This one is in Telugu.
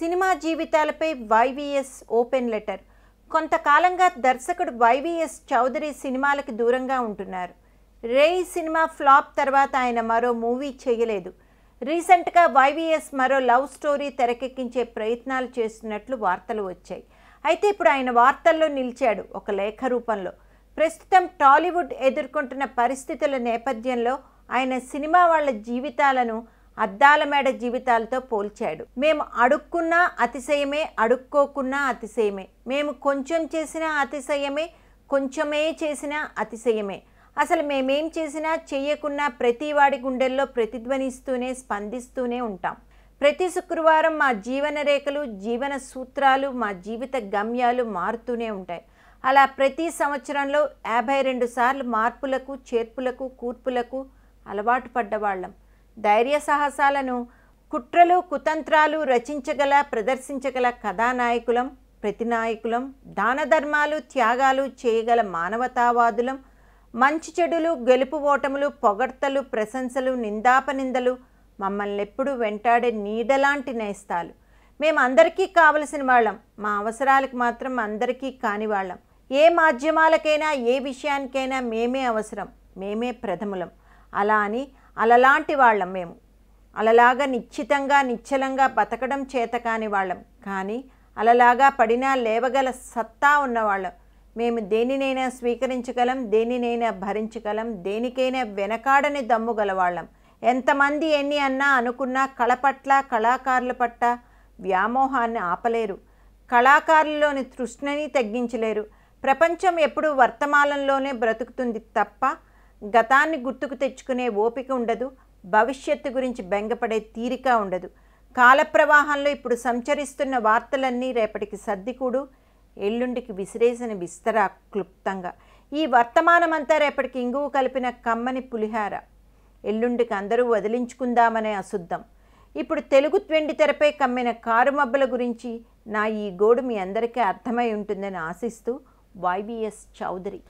సినిమా జీవితాలపై వైవిఎస్ ఓపెన్ లెటర్. కొంతకాలంగా దర్శకుడు వైవిఎస్ చౌదరి సినిమాలకు దూరంగా ఉంటున్నారు. రేయ్ సినిమా ఫ్లాప్ తర్వాత ఆయన మరో మూవీ చేయలేదు. రీసెంట్గా వైవిఎస్ మరో లవ్ స్టోరీ తెరకెక్కించే ప్రయత్నాలు చేస్తున్నట్లు వార్తలు వచ్చాయి. అయితే ఇప్పుడు ఆయన వార్తల్లో నిలిచాడు ఒక లేఖ రూపంలో. ప్రస్తుతం టాలీవుడ్ ఎదుర్కొంటున్న పరిస్థితుల నేపథ్యంలో ఆయన సినిమా వాళ్ళ జీవితాలను అద్దాల మేడ జీవితాలతో పోల్చాడు. మేము అడుక్కున్నా అతిశయమే అడుక్కోకున్నా అతిశయమే. మేము కొంచెం చేసినా అతిశయమే కొంచెమే చేసినా అతిశయమే. అసలు మేమేం చేసినా చేయకున్నా ప్రతి వాడి గుండెల్లో ప్రతిధ్వనిస్తూనే స్పందిస్తూనే ఉంటాం. ప్రతి శుక్రవారం మా జీవన రేఖలు జీవన సూత్రాలు మా జీవిత గమ్యాలు మారుతూనే ఉంటాయి. అలా ప్రతి సంవత్సరంలో యాభై రెండు సార్లు మార్పులకు చేర్పులకు కూర్పులకు అలవాటు పడ్డవాళ్ళం. ధైర్య సాహసాలను కుట్రలు కుతంత్రాలు రచించగల ప్రదర్శించగల కథానాయకులం ప్రతినాయకులం దాన ధర్మాలు త్యాగాలు చేయగల మానవతావాదులం మంచి చెడులు గెలుపు ఓటములు పొగడ్తలు ప్రశంసలు నిందాపనిందలు మమ్మల్ని ఎప్పుడూ వెంటాడే నీడలాంటి నేస్తాలు. మేము అందరికీ కావలసిన వాళ్ళం. మా అవసరాలకు మాత్రం అందరికీ కాని వాళ్ళం. ఏ మాధ్యమాలకైనా ఏ విషయానికైనా మేమే అవసరం. మేమే ప్రథములం. అలా అని అలలాంటి వాళ్ళం మేము. అలలాగా నిశ్చితంగా నిశ్చలంగా బతకడం చేత కాని వాళ్ళం. కానీ అలలాగా పడినా లేవగల సత్తా ఉన్నవాళ్ళం. మేము దేనినైనా స్వీకరించగలం దేనినైనా భరించగలం దేనికైనా వెనకాడని దమ్ము గలవాళ్ళం. ఎంతమంది ఎన్ని అన్నా అనుకున్నా కళ పట్ల కళాకారుల పట్ల వ్యామోహాన్ని ఆపలేరు. కళాకారుల్లోని తృష్ణని తగ్గించలేరు. ప్రపంచం ఎప్పుడూ వర్తమానంలోనే బ్రతుకుతుంది తప్ప గతాన్ని గుర్తుకు తెచ్చుకునే ఓపిక ఉండదు భవిష్యత్తు గురించి బెంగపడే తీరిక ఉండదు. కాలప్రవాహంలో ఇప్పుడు సంచరిస్తున్న వార్తలన్నీ రేపటికి సర్దికూడు ఎల్లుండికి విసిరేసిన విస్తరా క్లుప్తంగా. ఈ వర్తమానమంతా రేపటికి ఇంగువ కలిపిన కమ్మని పులిహార. ఎల్లుండికి అందరూ వదిలించుకుందామనే అశుద్ధం. ఇప్పుడు తెలుగు వెండి తెరపై కమ్మిన కారుమబ్బుల గురించి నా ఈ గోడు మీ అందరికీ అర్థమై ఉంటుందని ఆశిస్తూ వైవిఎస్ చౌదరి.